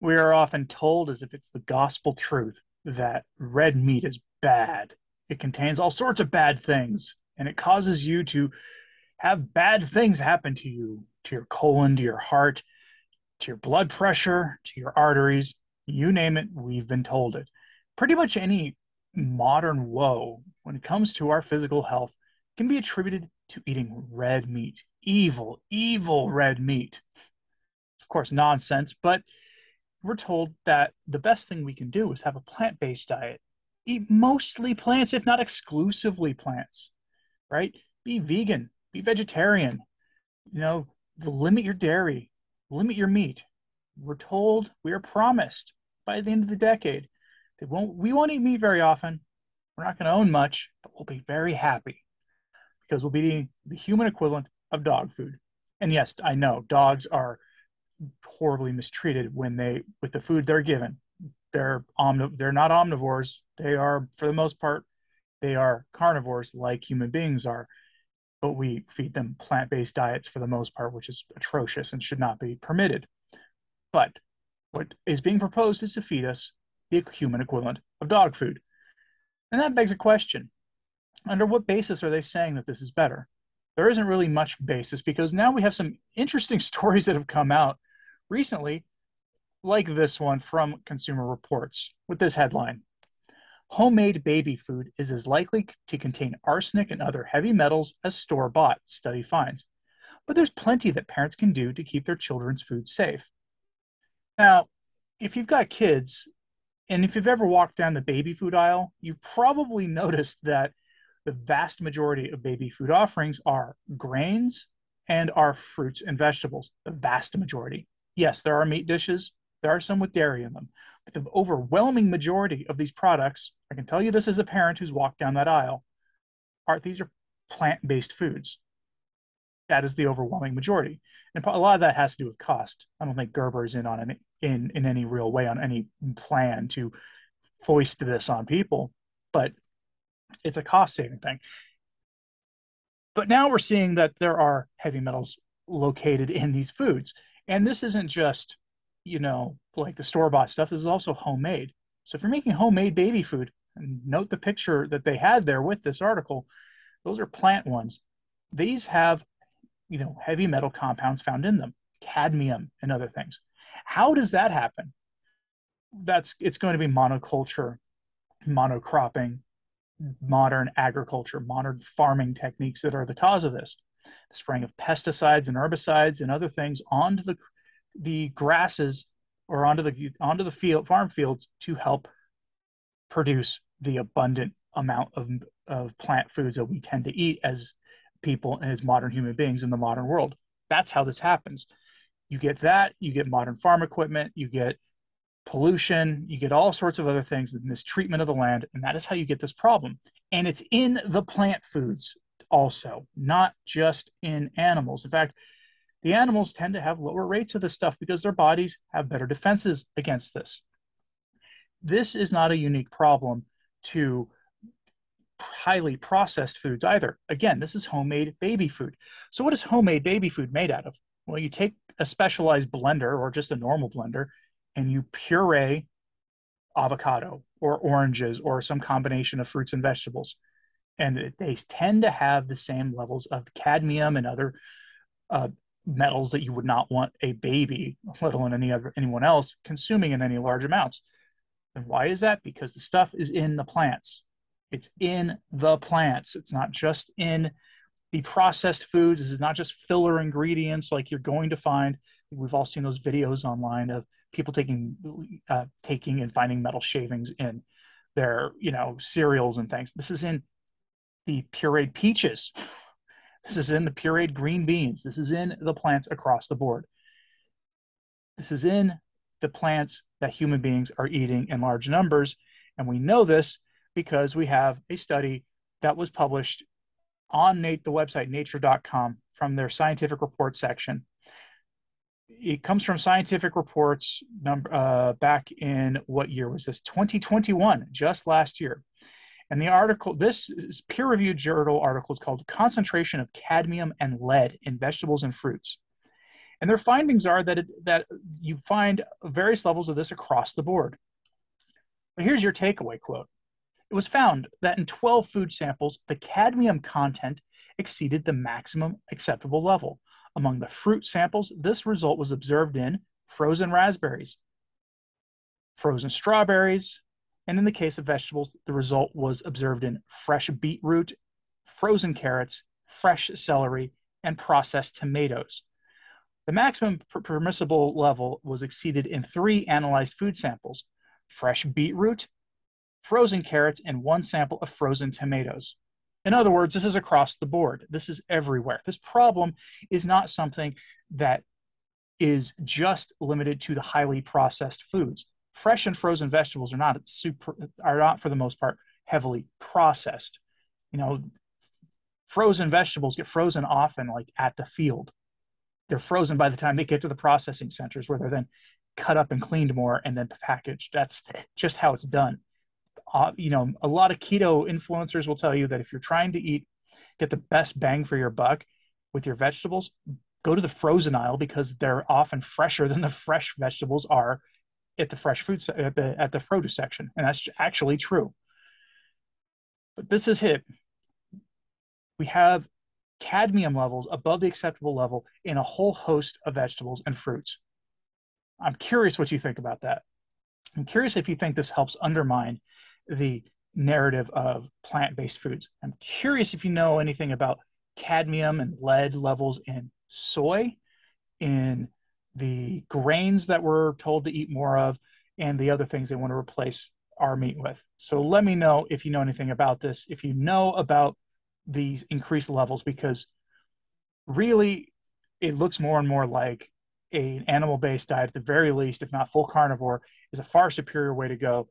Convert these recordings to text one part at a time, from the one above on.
We are often told, as if it's the gospel truth, that red meat is bad. It contains all sorts of bad things, and it causes you to have bad things happen to you, to your colon, to your heart, to your blood pressure, to your arteries. You name it, we've been told it. Pretty much any modern woe when it comes to our physical health can be attributed to eating red meat. Evil, evil red meat. Of course, nonsense, but we're told that the best thing we can do is have a plant based diet. Eat mostly plants, if not exclusively plants, right? Be vegan, be vegetarian, you know, limit your dairy, limit your meat. We're told, we are promised by the end of the decade that won't, we won't eat meat very often. We're not going to own much, but we'll be very happy because we'll be eating the human equivalent of dog food. And yes, I know dogs are horribly mistreated when they with the food they're given. They're omni- they're not omnivores. They are for the most part they are carnivores like human beings are. But we feed them plant-based diets for the most part, which is atrocious and should not be permitted. But what is being proposed is to feed us the human equivalent of dog food. And that begs a question. Under what basis are they saying that this is better? There isn't really much basis because now we have some interesting stories that have come out recently, like this one from Consumer Reports with this headline Homemade baby food is as likely to contain arsenic and other heavy metals as store bought, study finds. But there's plenty that parents can do to keep their children's food safe. Now, if you've got kids, and if you've ever walked down the baby food aisle, you've probably noticed that the vast majority of baby food offerings are grains and are fruits and vegetables, the vast majority. Yes, there are meat dishes. There are some with dairy in them. But the overwhelming majority of these products, I can tell you this as a parent who's walked down that aisle, are these are plant-based foods. That is the overwhelming majority. And a lot of that has to do with cost. I don't think Gerber is in on any in, in any real way on any plan to foist this on people, but it's a cost saving thing. But now we're seeing that there are heavy metals located in these foods. And this isn't just, you know, like the store bought stuff, this is also homemade. So if you're making homemade baby food, note the picture that they had there with this article, those are plant ones. These have, you know, heavy metal compounds found in them, cadmium and other things. How does that happen? That's it's going to be monoculture, monocropping, modern agriculture, modern farming techniques that are the cause of this the spraying of pesticides and herbicides and other things onto the the grasses or onto the onto the field farm fields to help produce the abundant amount of of plant foods that we tend to eat as people as modern human beings in the modern world. That's how this happens. You get that, you get modern farm equipment, you get pollution, you get all sorts of other things, mistreatment of the land, and that is how you get this problem. And it's in the plant foods also, not just in animals. In fact, the animals tend to have lower rates of this stuff because their bodies have better defenses against this. This is not a unique problem to highly processed foods either. Again, this is homemade baby food. So, what is homemade baby food made out of? Well, you take a specialized blender or just a normal blender and you puree avocado or oranges or some combination of fruits and vegetables and they tend to have the same levels of cadmium and other uh, metals that you would not want a baby, let alone any other anyone else, consuming in any large amounts. And why is that? Because the stuff is in the plants. It's in the plants. It's not just in the processed foods. This is not just filler ingredients like you're going to find. We've all seen those videos online of people taking uh, taking and finding metal shavings in their you know cereals and things. This is in the pureed peaches. This is in the pureed green beans. This is in the plants across the board. This is in the plants that human beings are eating in large numbers. And we know this because we have a study that was published on Nate, the website nature.com from their scientific report section. It comes from scientific reports number uh, back in what year was this? 2021, just last year. And the article, this peer reviewed journal article is called Concentration of Cadmium and Lead in Vegetables and Fruits. And their findings are that, it, that you find various levels of this across the board. But here's your takeaway quote. It was found that in 12 food samples, the cadmium content exceeded the maximum acceptable level. Among the fruit samples, this result was observed in frozen raspberries, frozen strawberries, and in the case of vegetables, the result was observed in fresh beetroot, frozen carrots, fresh celery, and processed tomatoes. The maximum permissible level was exceeded in three analyzed food samples fresh beetroot, frozen carrots, and one sample of frozen tomatoes. In other words, this is across the board. This is everywhere. This problem is not something that is just limited to the highly processed foods. Fresh and frozen vegetables are not super are not for the most part heavily processed. You know, frozen vegetables get frozen often like at the field. They're frozen by the time they get to the processing centers where they're then cut up and cleaned more and then packaged. That's just how it's done. Uh, you know, a lot of keto influencers will tell you that if you're trying to eat, get the best bang for your buck with your vegetables, go to the frozen aisle because they're often fresher than the fresh vegetables are at the fresh food at the at the produce section, and that's actually true. But this is it. We have cadmium levels above the acceptable level in a whole host of vegetables and fruits. I'm curious what you think about that. I'm curious if you think this helps undermine the narrative of plant based foods. I'm curious if you know anything about cadmium and lead levels in soy, in the grains that we're told to eat more of, and the other things they want to replace our meat with. So let me know if you know anything about this, if you know about these increased levels, because really it looks more and more like an animal based diet, at the very least, if not full carnivore, is a far superior way to go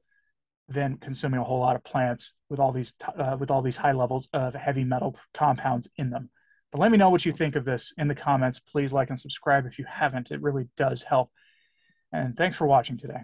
than consuming a whole lot of plants with all these uh, with all these high levels of heavy metal compounds in them. But let me know what you think of this in the comments. Please like and subscribe if you haven't. It really does help. And thanks for watching today.